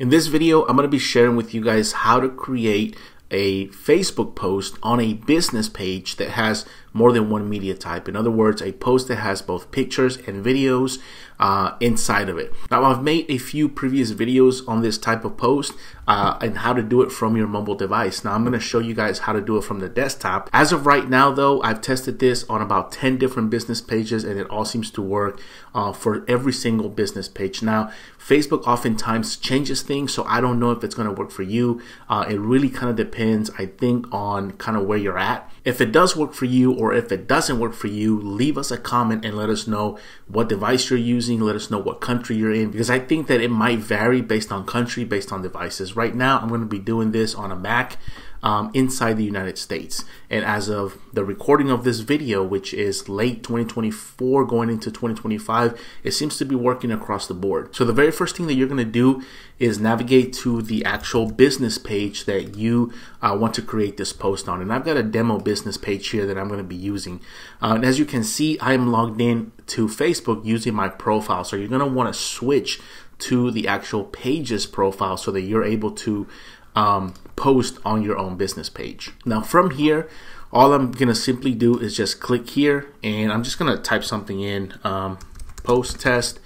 In this video, I'm going to be sharing with you guys how to create a Facebook post on a business page that has more than one media type. In other words, a post that has both pictures and videos uh, inside of it. Now, I've made a few previous videos on this type of post uh, and how to do it from your mobile device. Now, I'm going to show you guys how to do it from the desktop. As of right now, though, I've tested this on about 10 different business pages and it all seems to work uh, for every single business page. Now, Facebook oftentimes changes things, so I don't know if it's going to work for you. Uh, it really kind of depends, I think, on kind of where you're at. If it does work for you or if it doesn't work for you, leave us a comment and let us know what device you're using. Let us know what country you're in because I think that it might vary based on country, based on devices. Right now, I'm going to be doing this on a Mac um, inside the United States. And as of the recording of this video, which is late 2024 going into 2025, it seems to be working across the board. So the very first thing that you're going to do is navigate to the actual business page that you uh, want to create this post on. And I've got a demo business page here that I'm going to be using. Uh, and as you can see, I'm logged in to Facebook using my profile. So you're going to want to switch to the actual pages profile so that you're able to um, post on your own business page. Now from here, all I'm gonna simply do is just click here and I'm just gonna type something in, um, post test.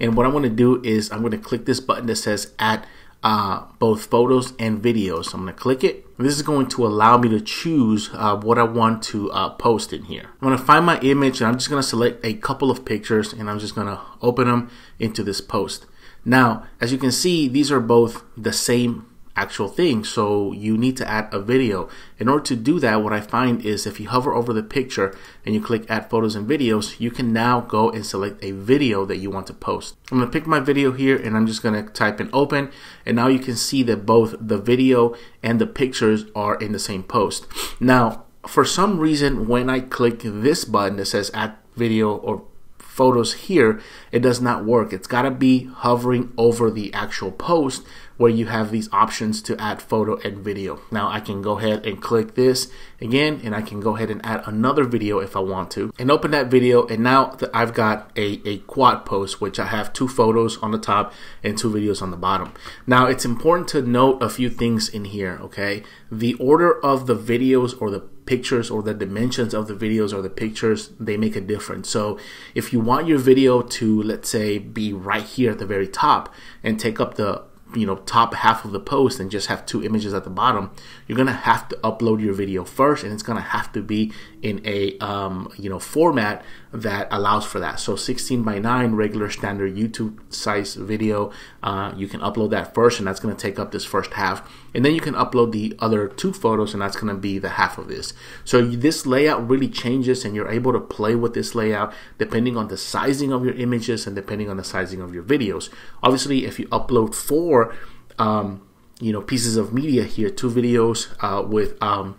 And what I'm gonna do is I'm gonna click this button that says add uh, both photos and videos. So I'm gonna click it. This is going to allow me to choose uh, what I want to uh, post in here. I'm gonna find my image and I'm just gonna select a couple of pictures and I'm just gonna open them into this post. Now, as you can see, these are both the same actual thing. So you need to add a video. In order to do that, what I find is if you hover over the picture and you click add photos and videos, you can now go and select a video that you want to post. I'm to pick my video here and I'm just to type in open. And now you can see that both the video and the pictures are in the same post. Now, for some reason, when I click this button that says add video or photos here, it does not work. It's got to be hovering over the actual post where you have these options to add photo and video. Now I can go ahead and click this again and I can go ahead and add another video if I want to and open that video and now that I've got a, a quad post which I have two photos on the top and two videos on the bottom. Now it's important to note a few things in here, okay? The order of the videos or the pictures or the dimensions of the videos or the pictures they make a difference so if you want your video to let's say be right here at the very top and take up the you know top half of the post and just have two images at the bottom you're gonna have to upload your video first and it's gonna have to be in a um, you know format that allows for that. So 16 by 9 regular standard YouTube size video uh, you can upload that first and that's gonna take up this first half. And then you can upload the other two photos and that's gonna be the half of this. So this layout really changes and you're able to play with this layout depending on the sizing of your images and depending on the sizing of your videos. Obviously if you upload four four, um, you know, pieces of media here, two videos uh, with um,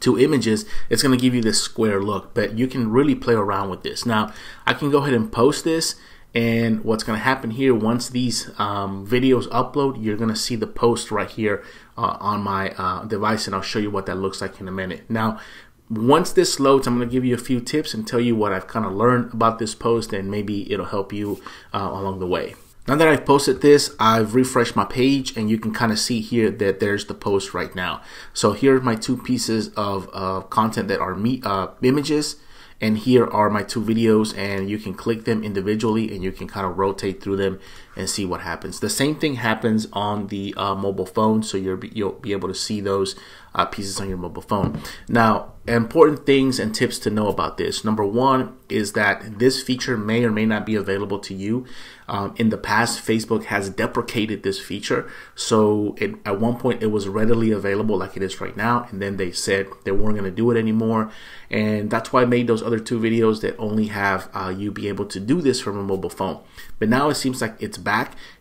two images, it's going to give you this square look. But you can really play around with this. Now, I can go ahead and post this. And what's going to happen here, once these um, videos upload, you're going to see the post right here uh, on my uh, device. And I'll show you what that looks like in a minute. Now, once this loads, I'm going to give you a few tips and tell you what I've kind of learned about this post. And maybe it'll help you uh, along the way. Now that I've posted this, I've refreshed my page and you can kind of see here that there's the post right now. So here are my two pieces of uh, content that are me uh, images and here are my two videos and you can click them individually and you can kind of rotate through them and see what happens. The same thing happens on the uh, mobile phone so you'll be, you'll be able to see those uh, pieces on your mobile phone. Now important things and tips to know about this. Number one is that this feature may or may not be available to you. Um, in the past, Facebook has deprecated this feature. So it, at one point, it was readily available like it is right now. And then they said they weren't going to do it anymore. And that's why I made those other two videos that only have uh, you be able to do this from a mobile phone. But now it seems like it's back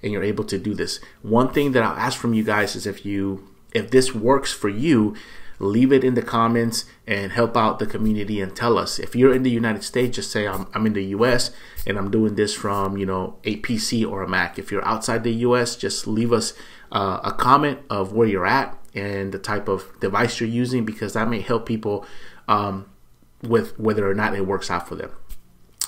and you're able to do this. One thing that I'll ask from you guys is if you if this works for you, leave it in the comments and help out the community and tell us. If you're in the United States, just say I'm, I'm in the US and I'm doing this from, you know, a PC or a Mac. If you're outside the US, just leave us uh, a comment of where you're at and the type of device you're using because that may help people um, with whether or not it works out for them.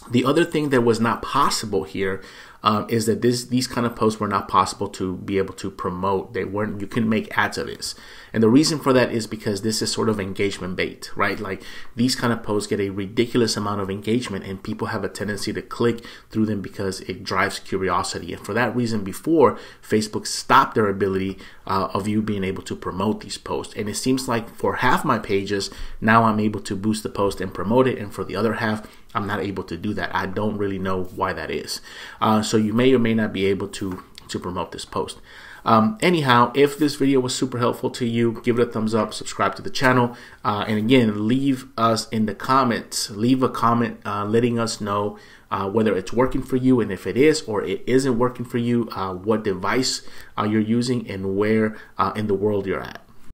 The other thing that was not possible here um, is that this these kind of posts were not possible to be able to promote. They weren't. You couldn't make ads of this, and the reason for that is because this is sort of engagement bait, right? Like these kind of posts get a ridiculous amount of engagement, and people have a tendency to click through them because it drives curiosity. And for that reason, before Facebook stopped their ability uh, of you being able to promote these posts, and it seems like for half my pages now I'm able to boost the post and promote it, and for the other half I'm not able to do that. I don't really know why that is. Uh, you may or may not be able to to promote this post. Um, anyhow, if this video was super helpful to you, give it a thumbs up, subscribe to the channel, uh, and again, leave us in the comments, leave a comment uh, letting us know uh, whether it's working for you, and if it is or it isn't working for you, uh, what device uh, you're using, and where uh, in the world you're at.